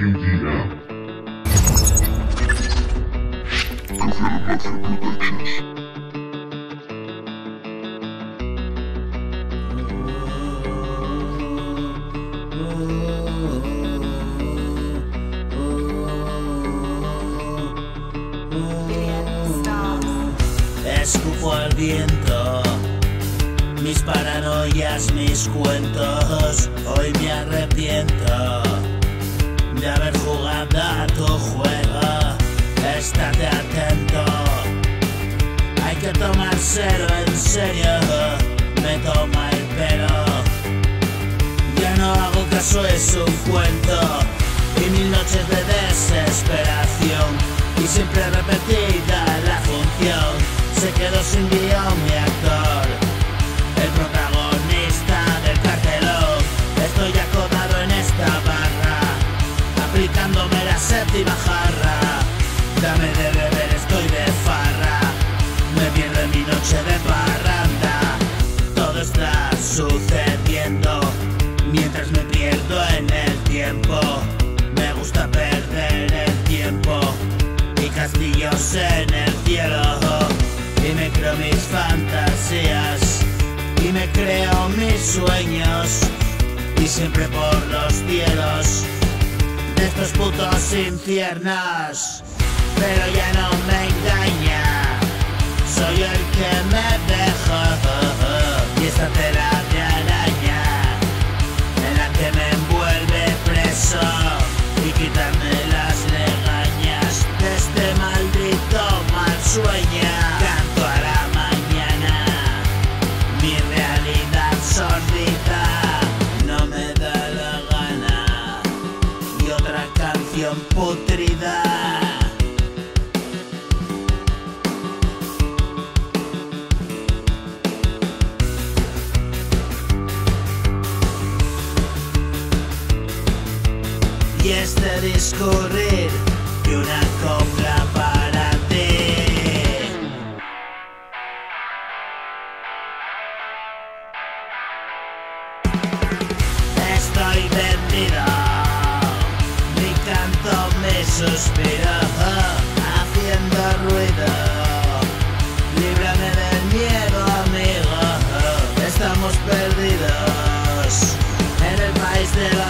Productions. Escupo al viento, mis paranoias, mis cuentos, hoy me arrepiento tu juego, estate atento, hay que tomárselo en serio, me toma el pelo, ya no hago caso, es un cuento, y mil noches de desesperación, y siempre repetida sucediendo mientras me pierdo en el tiempo. Me gusta perder el tiempo y castillos en el cielo y me creo mis fantasías y me creo mis sueños y siempre por los cielos de estos putos infiernos pero ya no me canto a la mañana. Mi realidad sordida no me da la gana. Y otra canción putrida. Y este discurrir y una copla mi canto me suspiro, haciendo ruido. Líbrame del miedo, amigo, estamos perdidos en el país de la